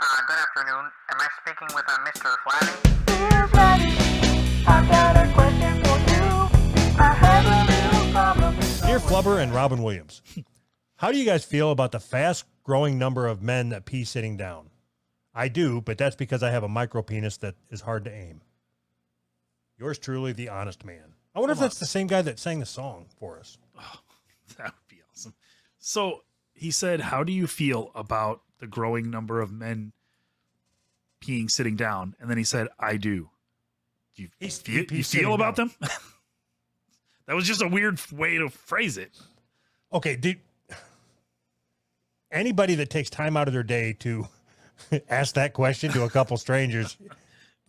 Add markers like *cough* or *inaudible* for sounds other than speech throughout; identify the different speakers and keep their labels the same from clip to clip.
Speaker 1: Uh, good afternoon. Am I speaking with uh, Mr. Flabby?
Speaker 2: Dear Flabby, I've got a question for you. I have a little problem.
Speaker 3: Dear Flubber and Robin Williams, how do you guys feel about the fast growing number of men that pee sitting down? I do, but that's because I have a micro penis that is hard to aim. Yours truly, the honest man. I wonder if
Speaker 4: Come on.
Speaker 3: that's the same guy that sang the song for us.
Speaker 4: Oh, *laughs* That would be awesome. So he said, How do you feel about the growing number of men peeing sitting down? And then he said, I do. Do you,
Speaker 3: He's-
Speaker 4: feel,
Speaker 3: he
Speaker 4: you feel about
Speaker 3: down.
Speaker 4: them? *laughs* that was just a weird way to phrase it.
Speaker 3: Okay, do anybody that takes time out of their day to *laughs* ask that question to a couple strangers,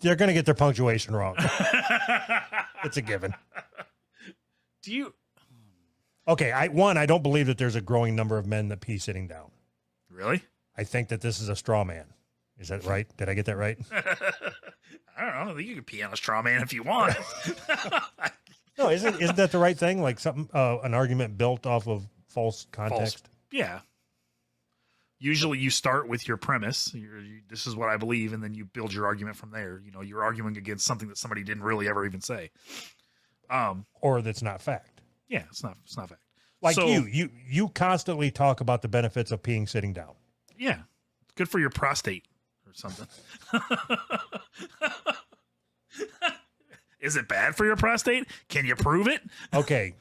Speaker 3: they're going to get their punctuation wrong. *laughs* it's a given.
Speaker 4: Do you hmm.
Speaker 3: Okay, I one, I don't believe that there's a growing number of men that pee sitting down.
Speaker 4: really?
Speaker 3: I think that this is a straw man. Is that right? Did I get that right? *laughs*
Speaker 4: I don't know. Think you can pee on a straw man if you want. *laughs*
Speaker 3: No, isn't isn't that the right thing? Like something, uh, an argument built off of false context.
Speaker 4: yeah. Usually you start with your premise. You're, you, this is what I believe, and then you build your argument from there. You know, you're arguing against something that somebody didn't really ever even say. Um,
Speaker 3: or that's not fact.
Speaker 4: yeah, it's not it's not fact.
Speaker 3: Like
Speaker 4: So-
Speaker 3: you, you you constantly talk about the benefits of peeing sitting down.
Speaker 4: Yeah, good for your prostate or something. Is it bad for your prostate? Can you prove it?
Speaker 3: Okay.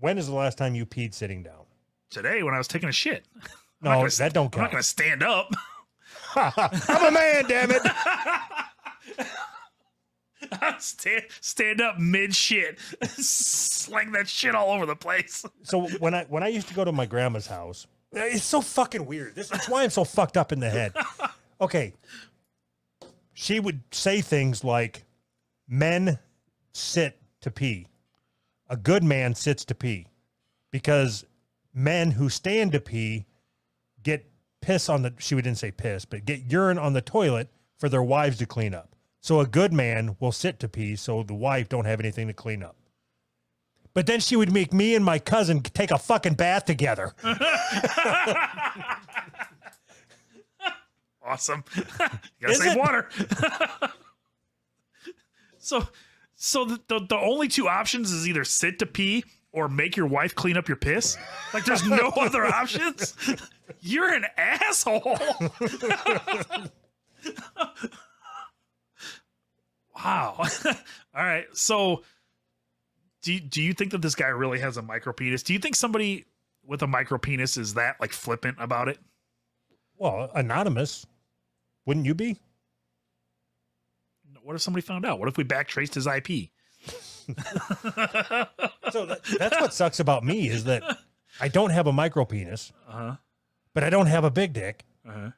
Speaker 3: when is the last time you peed sitting down?
Speaker 4: Today when I was taking a shit. I'm
Speaker 3: No,
Speaker 4: gonna-
Speaker 3: that don't count.
Speaker 4: I'm not going to stand up. *laughs*
Speaker 3: I'm a man, damn it. *laughs*
Speaker 4: stand stand up mid shit, *laughs* slang that shit all over the place.
Speaker 3: So when I when I used to go to my grandma's house, it's so fucking weird. This that's why I'm so fucked up in the head. *laughs* Okay. She would say things like men sit to pee. A good man sits to pee. Because men who stand to pee get piss on the she didn't say piss, but get urine on the toilet for their wives to clean up. So a good man will sit to pee so the wife don't have anything to clean up. But then she would make me and my cousin take a fucking bath together. *laughs*
Speaker 4: Awesome. *laughs* you gotta
Speaker 3: Is
Speaker 4: save
Speaker 3: it?
Speaker 4: water. *laughs* so, so the, the the only two options is either sit to pee or make your wife clean up your piss. Like, there's no other options. You're an asshole. wow. All right. So, do you, do you think that this guy really has a micro penis? Do you think somebody with a micro penis is that like flippant about it?
Speaker 3: Well, anonymous. Wouldn't you be?
Speaker 4: What if somebody found out? What if we backtraced his IP? *laughs*
Speaker 3: So that, that's what sucks about me is that I don't have a micro penis,
Speaker 4: Uh-huh.
Speaker 3: but I don't have a big dick.
Speaker 4: Uh-huh.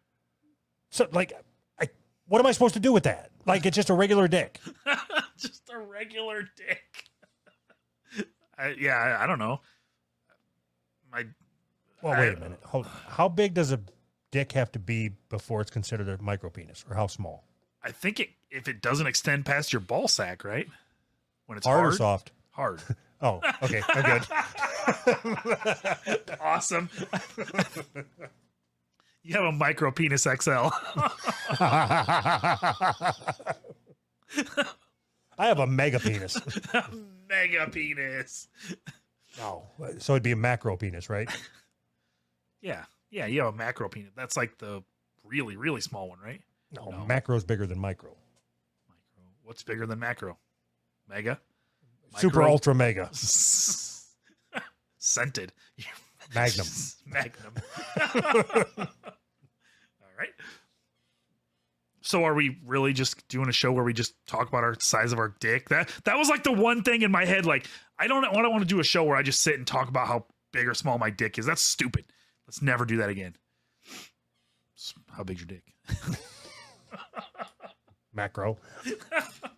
Speaker 3: So like I what am I supposed to do with that? Like it's just a regular dick. *laughs*
Speaker 4: Just a regular dick. I, yeah, I, I don't know. My
Speaker 3: Well, wait a minute. Hold, how big does a dick have to be before it's considered a micro penis or how small?
Speaker 4: I think it if it doesn't extend past your ball sack, right? When it's
Speaker 3: Hard,
Speaker 4: hard,
Speaker 3: or soft?
Speaker 4: hard. *laughs*
Speaker 3: Oh, okay. I'm good. *laughs*
Speaker 4: awesome. *laughs* you have a micro penis XL.
Speaker 3: I have a mega penis.
Speaker 4: Mega penis.
Speaker 3: No. So it'd be a macro penis, right? *laughs*
Speaker 4: Yeah. Yeah, you have a macro penis. That's like the really, really small one, right?
Speaker 3: No,
Speaker 4: No.
Speaker 3: macro's bigger than micro.
Speaker 4: Micro. What's bigger than macro? Mega?
Speaker 3: Super ultra mega. *laughs*
Speaker 4: Scented.
Speaker 3: Magnum. *laughs*
Speaker 4: Magnum. All right. So are we really just doing a show where we just talk about our size of our dick? That that was like the one thing in my head. Like I don't want to want to do a show where I just sit and talk about how big or small my dick is. That's stupid. Let's never do that again. How big's your dick? *laughs*
Speaker 3: Macro. *laughs*